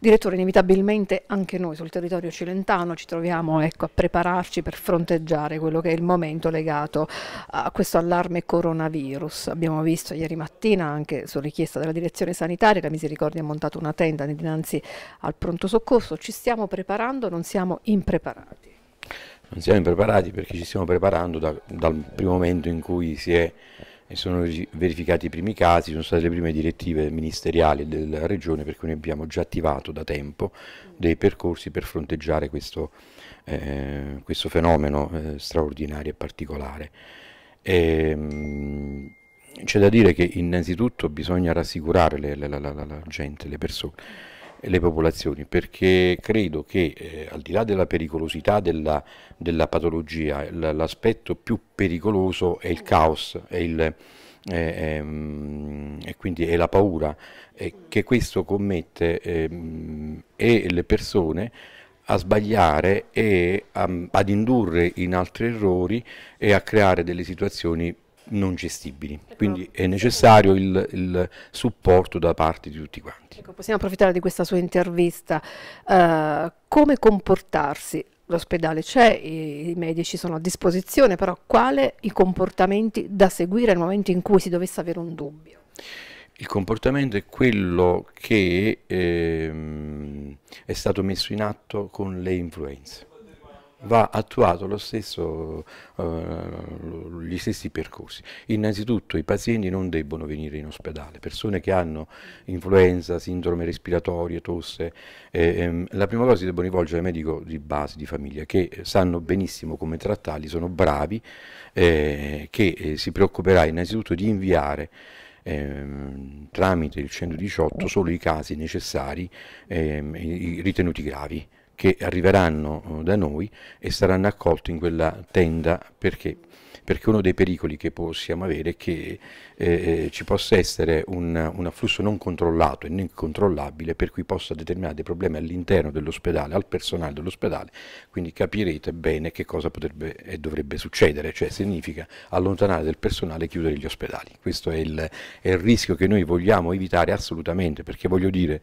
Direttore, inevitabilmente anche noi sul territorio cilentano ci troviamo ecco, a prepararci per fronteggiare quello che è il momento legato a questo allarme coronavirus. Abbiamo visto ieri mattina anche su richiesta della direzione sanitaria, la Misericordia ha montato una tenda dinanzi al pronto soccorso, ci stiamo preparando, non siamo impreparati. Non siamo impreparati perché ci stiamo preparando da, dal primo momento in cui si è e sono verificati i primi casi, sono state le prime direttive ministeriali della Regione per cui noi abbiamo già attivato da tempo dei percorsi per fronteggiare questo, eh, questo fenomeno eh, straordinario e particolare. Ehm, c'è da dire che innanzitutto bisogna rassicurare le, la, la, la, la gente, le persone le popolazioni, perché credo che eh, al di là della pericolosità della, della patologia, l'aspetto più pericoloso è il caos, è il, eh, ehm, e quindi è la paura eh, che questo commette ehm, e le persone a sbagliare e a, ad indurre in altri errori e a creare delle situazioni non gestibili, ecco. quindi è necessario il, il, supporto da parte di tutti quanti. Ecco, possiamo approfittare di questa sua intervista, uh, come comportarsi? L'ospedale c'è, i, i medici sono a disposizione, però quali i comportamenti da seguire nel momento in cui si dovesse avere un dubbio? Il comportamento è quello che ehm, è stato messo in atto con le influenze va attuato lo stesso, uh, gli stessi percorsi. Innanzitutto i pazienti non debbono venire in ospedale, persone che hanno influenza, sindrome respiratorie, tosse, eh, ehm, la prima cosa si debbono rivolgere al medico di base, di famiglia, che sanno benissimo come trattarli, sono bravi, eh, che eh, si preoccuperà innanzitutto di inviare ehm, tramite il 118 solo i casi necessari, ehm, ritenuti gravi che arriveranno eh, da noi e saranno accolti in quella tenda. Perché perché uno dei pericoli che possiamo avere è che eh, eh, ci possa essere un, un, afflusso non controllato e non controllabile per cui possa determinare dei problemi all'interno dell'ospedale, al personale dell'ospedale, quindi capirete bene che cosa potrebbe e dovrebbe succedere, cioè significa allontanare del personale e chiudere gli ospedali. Questo è il, è il rischio che noi vogliamo evitare assolutamente, perché voglio dire,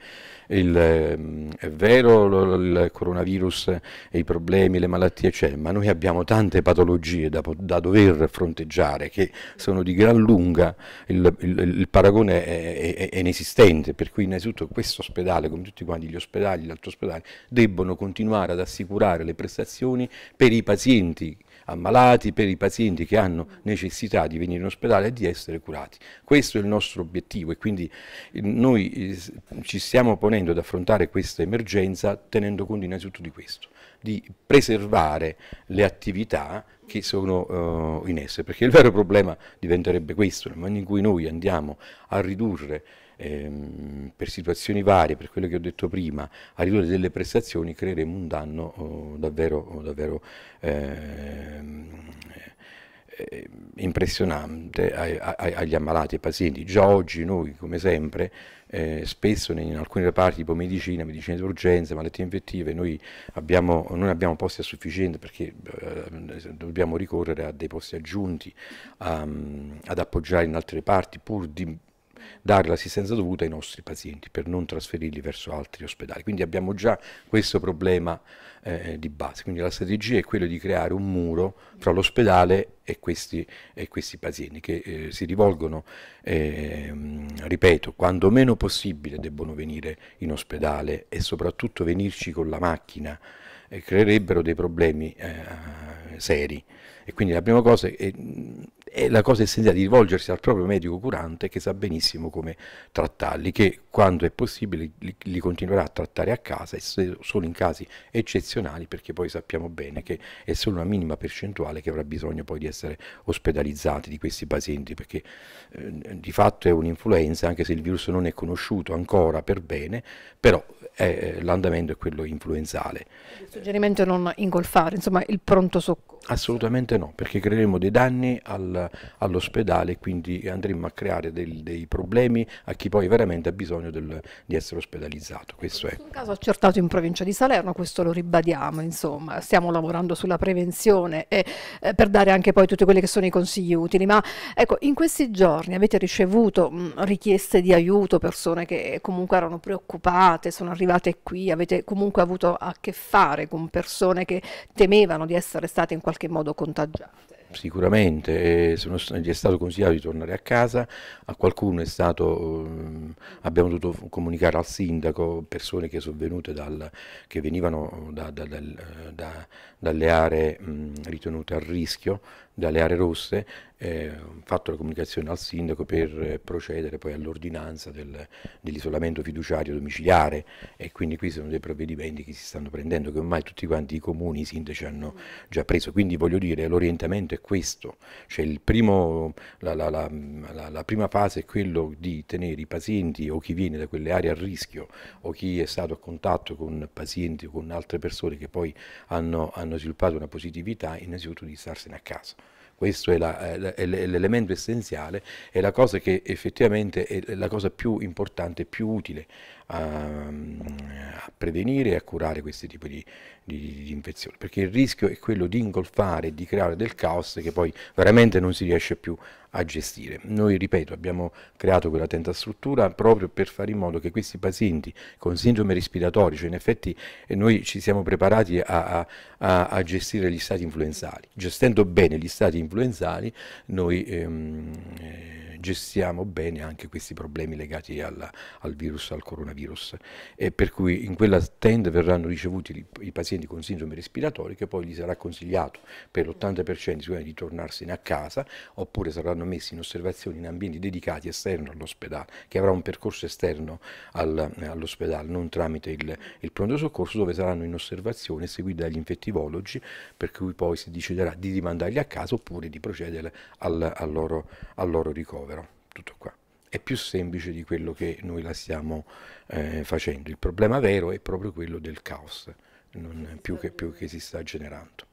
il, ehm, è vero il coronavirus e i problemi, le malattie c'è, ma noi abbiamo tante patologie da, da dover poter fronteggiare, che sono di gran lunga, il, il, il paragone è, è, è, inesistente, per cui innanzitutto questo ospedale, come tutti quanti gli ospedali, gli altri ospedali, debbono continuare ad assicurare le prestazioni per i pazienti ammalati, per i pazienti che hanno necessità di venire in ospedale e di essere curati. Questo è il nostro obiettivo e quindi noi ci stiamo ponendo ad affrontare questa emergenza tenendo conto innanzitutto di questo, di preservare le attività che sono uh, in essere, perché il vero problema diventerebbe questo, nel momento in cui noi andiamo a ridurre ehm, per situazioni varie, per quello che ho detto prima, a ridurre delle prestazioni, creeremo un danno oh, davvero, davvero ehm, eh, impressionante ai, ai, agli ammalati e ai pazienti. Già oggi noi, come sempre, eh, spesso in alcune reparti tipo medicina, medicina di urgenza, malattie infettive, noi abbiamo, non abbiamo posti a sufficienza perché eh, dobbiamo ricorrere a dei posti aggiunti, um, ad appoggiare in altre parti pur di dare l'assistenza dovuta ai nostri pazienti per non trasferirli verso altri ospedali. Quindi abbiamo già questo problema eh, di base. Quindi la strategia è quella di creare un muro fra l'ospedale e questi, e questi pazienti che eh, si rivolgono, eh, ripeto, quando meno possibile debbono venire in ospedale e soprattutto venirci con la macchina, creerebbero dei problemi eh, seri. E quindi la prima cosa è è la cosa essenziale di rivolgersi al proprio medico curante che sa benissimo come trattarli, che quando è possibile li, li continuerà a trattare a casa e solo in casi eccezionali, perché poi sappiamo bene che è solo una minima percentuale che avrà bisogno poi di essere ospedalizzati di questi pazienti, perché eh, di fatto è un'influenza, anche se il virus non è conosciuto ancora per bene, però eh, l'andamento è quello influenzale. Il suggerimento è non ingolfare, insomma, il pronto soccorso. Assolutamente no, perché creeremo dei danni al al, all'ospedale e quindi andremo a creare del, dei problemi a chi poi veramente ha bisogno del, di essere ospedalizzato. Questo è. Un caso accertato in provincia di Salerno, questo lo ribadiamo, insomma, stiamo lavorando sulla prevenzione e eh, per dare anche poi tutti quelli che sono i consigli utili, ma ecco, in questi giorni avete ricevuto mh, richieste di aiuto, persone che comunque erano preoccupate, sono arrivate qui, avete comunque avuto a che fare con persone che temevano di essere state in qualche modo contagiate? Sicuramente, sono, gli è stato consigliato di tornare a casa, a qualcuno è stato, eh, abbiamo dovuto comunicare al sindaco persone che sono venute dal, che venivano da, da, da, dalle aree mh, ritenute a rischio, dalle aree rosse, eh, fatto la comunicazione al sindaco per eh, procedere poi all'ordinanza del, dell'isolamento fiduciario domiciliare. E quindi qui sono dei provvedimenti che si stanno prendendo che ormai tutti quanti i comuni, i sindaci hanno già preso, quindi voglio dire l'orientamento è questo, cioè primo, la, la, la, la, prima fase è quello di tenere i pazienti o chi viene da quelle aree a rischio o chi è stato a contatto con pazienti o con altre persone che poi hanno, hanno sviluppato una positività, innanzitutto di starsene a casa. Questo è, l'elemento essenziale, è la cosa che effettivamente è la cosa più importante, più utile a, a prevenire e a curare questi tipi di, di, di, infezioni, perché il rischio è quello di ingolfare e di creare del caos che poi veramente non si riesce più a gestire. Noi, ripeto, abbiamo creato quella tenta struttura proprio per fare in modo che questi pazienti con sindrome respiratoria, cioè in effetti eh, noi ci siamo preparati a, a, a, gestire gli stati influenzali. Gestendo bene gli stati influenzali, noi ehm, eh, gestiamo bene anche questi problemi legati alla, al virus, al coronavirus. E per cui in quella tenda verranno ricevuti i, pazienti con sindrome respiratoria che poi gli sarà consigliato per l'80% di tornarsene a casa oppure saranno messi in osservazione in ambienti dedicati esterno all'ospedale, che avrà un percorso esterno al, all'ospedale, non tramite il, il pronto soccorso, dove saranno in osservazione seguiti dagli infettivologi, per cui poi si deciderà di rimandarli a casa oppure di procedere al, al, loro, al loro ricovero tutto qua. È più semplice di quello che noi la stiamo eh, facendo. Il problema vero è proprio quello del caos, più che, più che si sta generando.